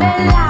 bella.